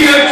here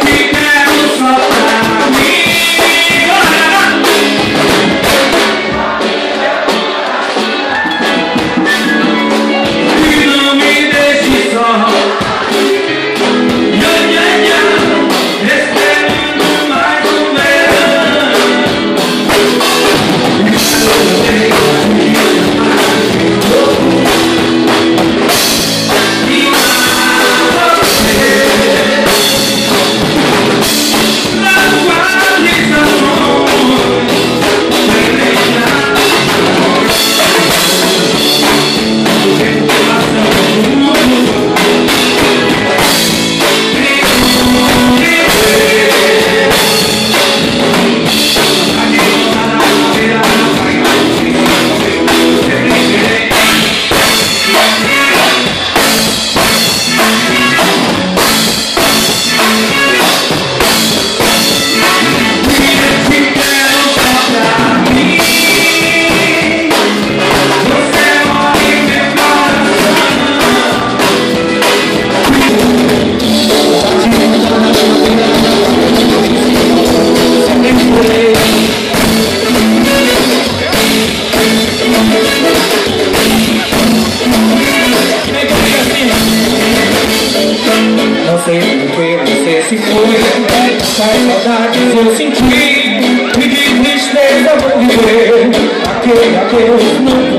porque você se foi Faz saudades eu senti. E de tristeza vou viver. Aquele adeus não